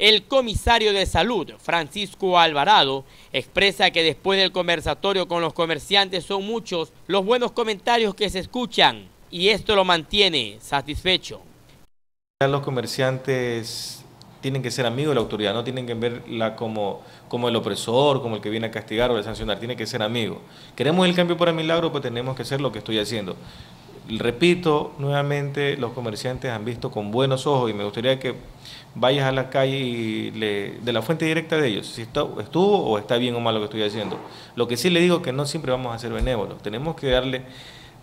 El comisario de salud, Francisco Alvarado, expresa que después del conversatorio con los comerciantes son muchos los buenos comentarios que se escuchan y esto lo mantiene satisfecho. Los comerciantes tienen que ser amigos de la autoridad, no tienen que verla como, como el opresor, como el que viene a castigar o a sancionar, tiene que ser amigo. Queremos el cambio para milagro, pues tenemos que hacer lo que estoy haciendo. Repito, nuevamente los comerciantes han visto con buenos ojos y me gustaría que vayas a la calle y le, de la fuente directa de ellos, si estuvo o está bien o mal lo que estoy haciendo. Lo que sí le digo es que no siempre vamos a ser benévolos, tenemos que darle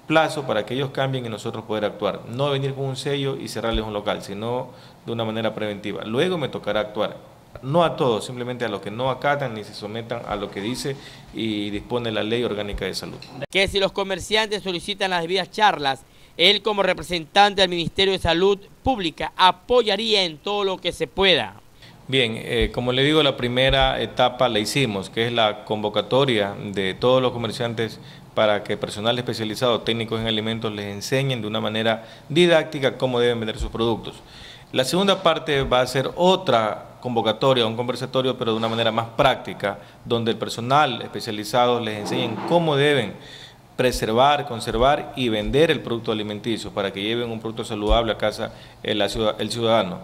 plazo para que ellos cambien y nosotros poder actuar. No venir con un sello y cerrarles un local, sino de una manera preventiva. Luego me tocará actuar. No a todos, simplemente a los que no acatan ni se sometan a lo que dice y dispone la ley orgánica de salud. Que si los comerciantes solicitan las debidas charlas, él como representante del Ministerio de Salud Pública apoyaría en todo lo que se pueda. Bien, eh, como le digo, la primera etapa la hicimos, que es la convocatoria de todos los comerciantes para que personal especializado, técnicos en alimentos, les enseñen de una manera didáctica cómo deben vender sus productos. La segunda parte va a ser otra convocatoria, un conversatorio, pero de una manera más práctica, donde el personal especializado les enseñen cómo deben preservar, conservar y vender el producto alimenticio para que lleven un producto saludable a casa el, ciudadano.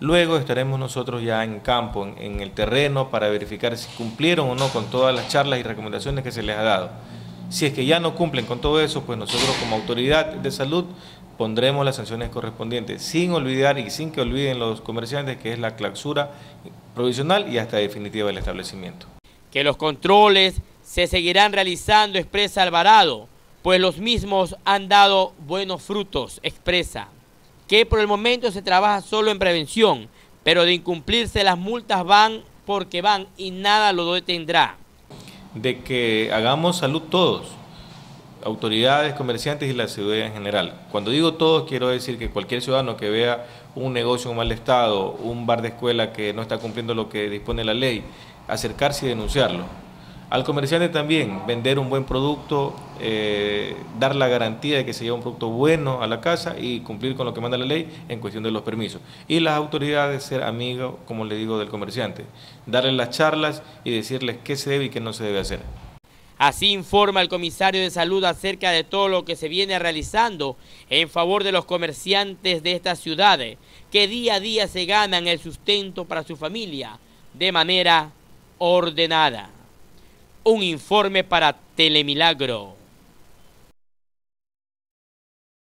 Luego estaremos nosotros ya en campo, en, el terreno, para verificar si cumplieron o no con todas las charlas y recomendaciones que se les ha dado. Si es que ya no cumplen con todo eso, pues nosotros como autoridad de salud pondremos las sanciones correspondientes, sin olvidar y sin que olviden los comerciantes que es la clausura provisional y hasta definitiva del establecimiento. Que los controles se seguirán realizando, expresa Alvarado, pues los mismos han dado buenos frutos, expresa. Que por el momento se trabaja solo en prevención, pero de incumplirse las multas van porque van y nada lo detendrá. De que hagamos salud todos, autoridades, comerciantes y la ciudadanía en general. Cuando digo todos, quiero decir que cualquier ciudadano que vea un negocio en mal estado, un bar de escuela que no está cumpliendo lo que dispone la ley, acercarse y denunciarlo al comerciante también vender un buen producto, eh, dar la garantía de que se lleva un producto bueno a la casa y cumplir con lo que manda la ley en cuestión de los permisos. Y las autoridades ser amigos, como le digo, del comerciante, darle las charlas y decirles qué se debe y qué no se debe hacer. Así informa el comisario de salud acerca de todo lo que se viene realizando en favor de los comerciantes de estas ciudades, que día a día se ganan el sustento para su familia de manera ordenada. Un informe para Telemilagro.